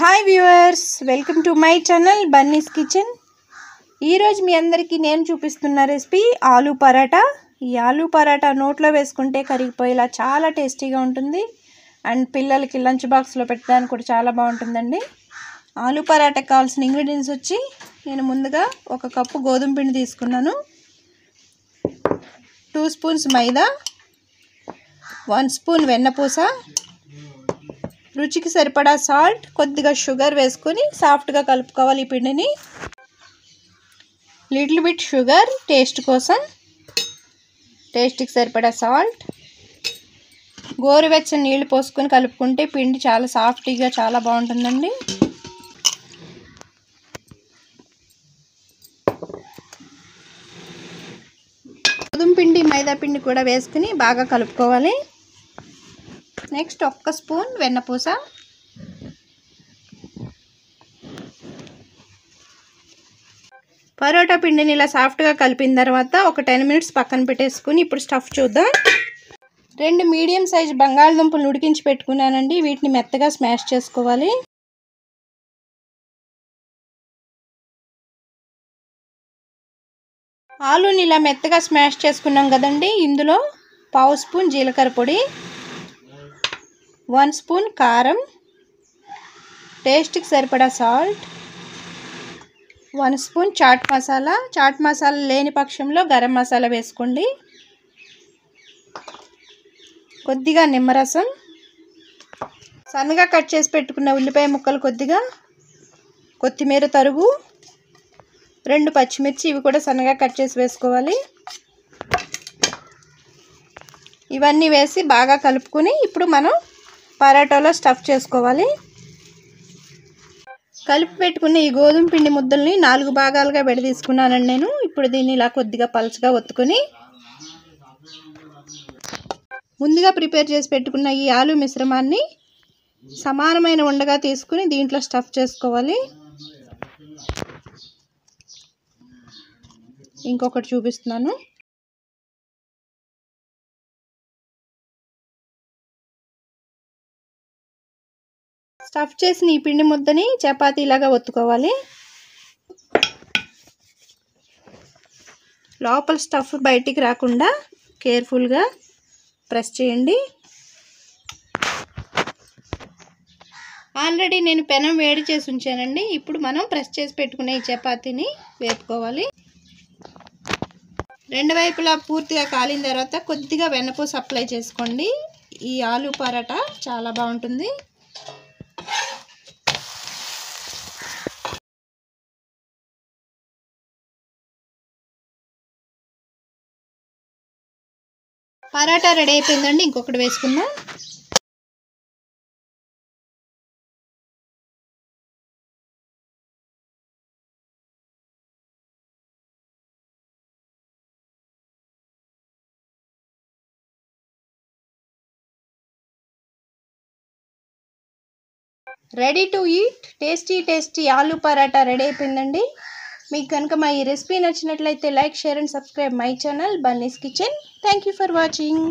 Hi viewers welcome to my channel Bunny's kitchen ఈరోజు మీ అందరికీ నేను చూపిస్తున్న రెసిపీ ఆలూ పరాటా. ఈ ఆలూ పరాటా నోట్లో వేసుకుంటే కరిగిపోయేలా చాలా టేస్టీగా ఉంటుంది. అండ్ పిల్లలకి లంచ్ బాక్స్లో పెట్టడానికి కూడా చాలా బాగుంటుందండి. ఆలూ పరాటా కావాల్సిన ఇంగ్రీడియంట్స్ వచ్చి నేను ముందుగా ఒక కప్పు గోధుమ పిండి తీసుకున్నాను. Two spoons maida one spoon వెన్నపూస రుచికి సరిపడా సాల్ట్ కొద్దిగా షుగర్ వేసుకొని సాఫ్ట్గా కలుపుకోవాలి ఈ పిండిని. లిటిల్ బిట్ షుగర్ టేస్ట్ కోసం టేస్ట్కి సరిపడా సాల్ట్. గోరువెచ్చని నీళ్ళు పోసుకొని కలుపుకుంటే పిండి చాలా సాఫ్ట్గా చాలా బాగుంటుందండి. గోధుమ పిండి మైదా పిండి కూడా వేసుకుని బాగా కలుపుకోవాలి. నెక్స్ట్ ఒక్క స్పూన్ వెన్నపూస పరోటా పిండిని ఇలా సాఫ్ట్గా కలిపిన తర్వాత ఒక టెన్ మినిట్స్ పక్కన పెట్టేసుకుని ఇప్పుడు స్టఫ్ చూద్దాం. రెండు మీడియం సైజ్ బంగాళదుంపలు ఉడికించి పెట్టుకున్నానండి. వీటిని మెత్తగా స్మాష్ చేసుకోవాలి. ఆలూని ఇలా మెత్తగా స్మాష్ చేసుకున్నాం కదండి. ఇందులో పావు స్పూన్ జీలకర్ర పొడి వన్ స్పూన్ కారం. టేస్ట్కి సరిపడా salt. One spoon chaat masala. Chaat masala లేని పక్షంలో గరం మసాలా వేసుకోండి. కొద్దిగా నిమ్మరసం. సన్నగా కట్ చేసి పెట్టుకున్న ఉల్లిపాయ ముక్కలు కొద్దిగా. కొత్తిమీర తరుగు. రెండు పచ్చిమిర్చి ఇవి కూడా సన్నగా కట్ చేసి వేసుకోవాలి. ఇవన్నీ వేసి బాగా కలుపుకొని ఇప్పుడు మనం పరాటాలో స్టఫ్ చేసుకోవాలి. కలిపి పెట్టుకున్న ఈ గోధుమ పిండి ముద్దల్ని నాలుగు భాగాలుగా విడదీసుకున్నానండి నేను. ఇప్పుడు దీన్ని ఇలా కొద్దిగా పలుచగా ఒత్తుకొని ముందుగా ప్రిపేర్ చేసి పెట్టుకున్న ఈ ఆలు మిశ్రమాన్ని సమానమైన ఉండగా తీసుకుని దీంట్లో స్టఫ్ చేసుకోవాలి. ఇంకొకటి చూపిస్తున్నాను. స్టఫ్ చేసిన ఈ పిండి ముద్దని చపాతీలాగా ఒత్తుకోవాలి. లోపల స్టఫ్ బయటికి రాకుండా కేర్ఫుల్గా ప్రెస్ చేయండి. ఆల్రెడీ నేను పెనం వేడి చేసి ఉంచానండి. ఇప్పుడు మనం ప్రెస్ చేసి పెట్టుకునే ఈ చపాతీని వేపుకోవాలి. రెండు వైపులా పూర్తిగా కాలిన తర్వాత కొద్దిగా వెన్నపూస అప్లై చేసుకోండి. ఈ ఆలు పరాటా చాలా బాగుంటుంది. పరాటా రెడీ అయిపోయిందండి. ఇంకొకటి వేసుకుందాం. Ready to eat. Tasty tasty aloo paratha ready అయిపోయిందండి. మీకు కనుక మా ఈ రెసిపీ నచ్చినట్లయితే like share and subscribe my channel Bunny's kitchen. Thank you for watching